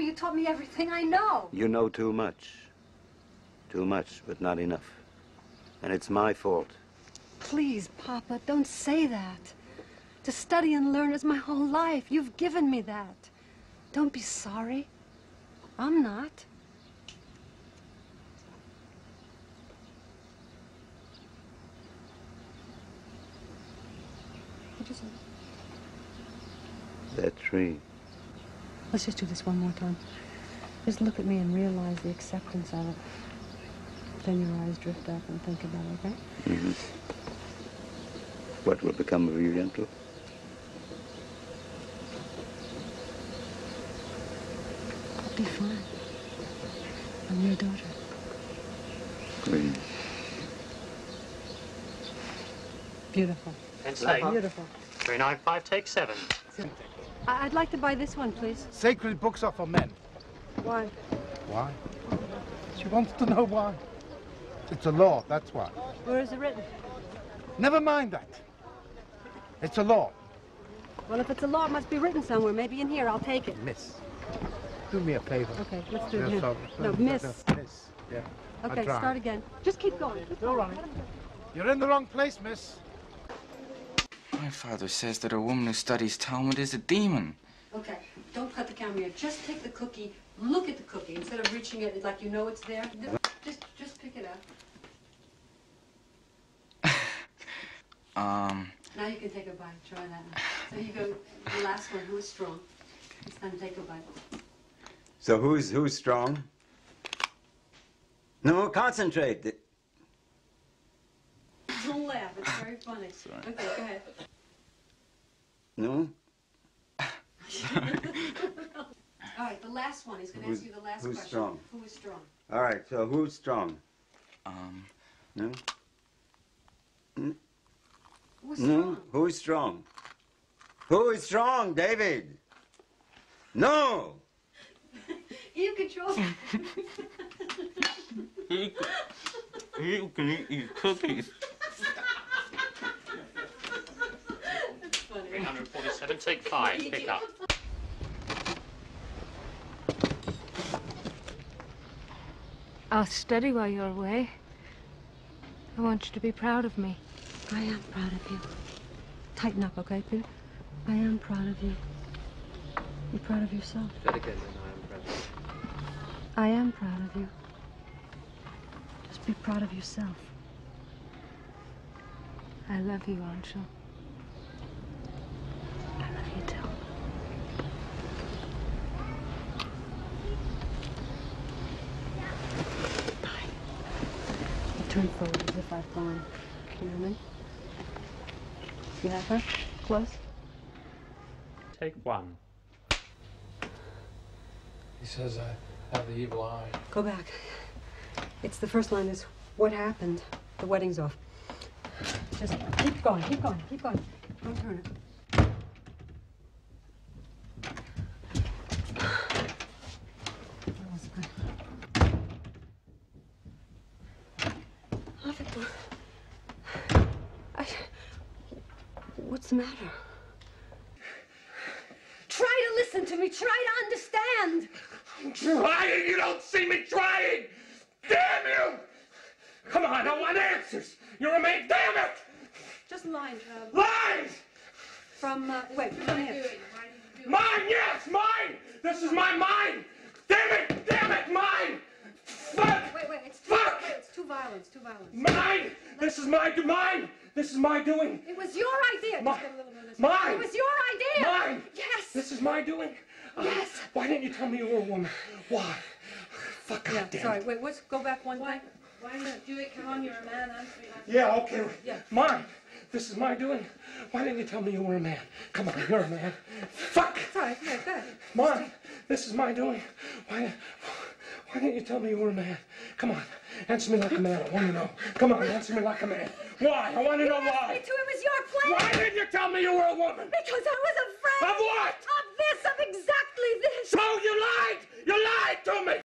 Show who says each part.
Speaker 1: Papa, you taught me everything I know.
Speaker 2: You know too much. Too much, but not enough. And it's my fault.
Speaker 1: Please, Papa, don't say that. To study and learn is my whole life. You've given me that. Don't be sorry. I'm not. What is it?
Speaker 2: That tree.
Speaker 1: Let's just do this one more time. Just look at me and realize the acceptance of it. Then your eyes drift up and think about it, okay?
Speaker 2: hmm What will become of you, Yentl?
Speaker 1: I'll be fine. I'm your daughter.
Speaker 2: Queen.
Speaker 1: Beautiful.
Speaker 3: And say,
Speaker 1: Beautiful.
Speaker 3: 395, take seven.
Speaker 1: I- I'd like to buy this one, please.
Speaker 4: Sacred books are for men.
Speaker 1: Why?
Speaker 4: Why? She wants to know why. It's a law, that's why.
Speaker 1: Where is it written?
Speaker 4: Never mind that. It's a law.
Speaker 1: Well, if it's a law, it must be written somewhere. Maybe in here. I'll take it.
Speaker 4: Miss, do me a favor.
Speaker 1: Okay, let's do it again. No, miss.
Speaker 4: no, miss. Yeah.
Speaker 1: Okay, start again. Just keep going.
Speaker 4: Still running. You're in the wrong place, miss.
Speaker 5: My father says that a woman who studies Talmud is a demon.
Speaker 1: Okay, don't cut the camera yet. Just take the cookie, look at the cookie instead of reaching it like you know it's there. Just, just pick it up.
Speaker 5: Um,
Speaker 1: Now you can take a bite. Try that. One. So you go the last one. Who is strong? It's time to take a bite.
Speaker 2: So who's who's strong? No, concentrate.
Speaker 1: Don't laugh. It's very funny. Okay, go ahead.
Speaker 2: No?
Speaker 1: All right, the last one. He's going to ask you the last
Speaker 2: who's
Speaker 1: question.
Speaker 2: strong?
Speaker 1: Who is strong?
Speaker 2: All right, so who's strong?
Speaker 5: um,
Speaker 2: No?
Speaker 1: Who's
Speaker 2: No?
Speaker 1: strong?
Speaker 2: Who's strong? Who is strong, David? No!
Speaker 1: You control.
Speaker 5: you, you can eat these cookies.
Speaker 1: That's funny.
Speaker 3: 347, take five, pick up.
Speaker 6: I'll study while you're away. I want you to be proud of me.
Speaker 1: I am proud of you. Tighten up, okay, Peter? I am proud of you. Be proud of yourself. I am proud of you. Just be proud of yourself.
Speaker 6: I love you, Anshel.
Speaker 1: I love you too. Bye. Turn forward as if I've fallen. You know me? You have her? Close?
Speaker 3: Take one.
Speaker 7: He says I have the evil eye.
Speaker 1: Go back. It's the first line is what happened. The wedding's off. Just keep going, keep going, keep going. Don't turn it. That was good. Love it. I, what's the matter? Try to listen to me. Try to understand.
Speaker 8: I'm trying! You don't see me trying! Damn you! Come on, I want answers! You remain, damn it!
Speaker 1: Just line. Uh,
Speaker 8: Lies!
Speaker 1: from uh, wait, from here.
Speaker 8: Mine, yes, mine! This is my mine! Damn it! Damn it! Mine! Fuck!
Speaker 1: Wait, wait, it's too,
Speaker 8: Fuck!
Speaker 1: wait, it's too violent, it's.
Speaker 8: Mine! This is my mine! This is my doing!
Speaker 1: It was your idea.
Speaker 8: Mi-
Speaker 1: Just get a little bit of this. It was your idea.
Speaker 8: Mine!
Speaker 1: Yes.
Speaker 8: This is my doing? Uh,
Speaker 1: Yes.
Speaker 8: Why didn't you tell me you were a woman? Why? Fuck,
Speaker 1: Yeah,
Speaker 8: goddamn
Speaker 1: sorry.
Speaker 8: it.
Speaker 1: Wait, let's go back one thing.
Speaker 9: Why not do it? Come on, you're a man. I'm free.
Speaker 8: Yeah, okay.
Speaker 1: Yeah.
Speaker 8: Mine. This is my doing. Why didn't you tell me you were a man? Come on, you're a man. Fuck.
Speaker 1: Sorry, yeah, go ahead.
Speaker 8: Mine. This is my doing. Why, why didn't you tell me you were a man? Come on. Answer me like a man. I want to know. Come on, answer me like a man. Why? I want to know
Speaker 1: You
Speaker 8: why.
Speaker 1: me to. It was your plan.
Speaker 8: Why didn't you tell me you were a woman?
Speaker 1: Because I was afraid.
Speaker 8: Of what?
Speaker 1: Of this. Of exactly this.
Speaker 8: So you lied. You lied to me.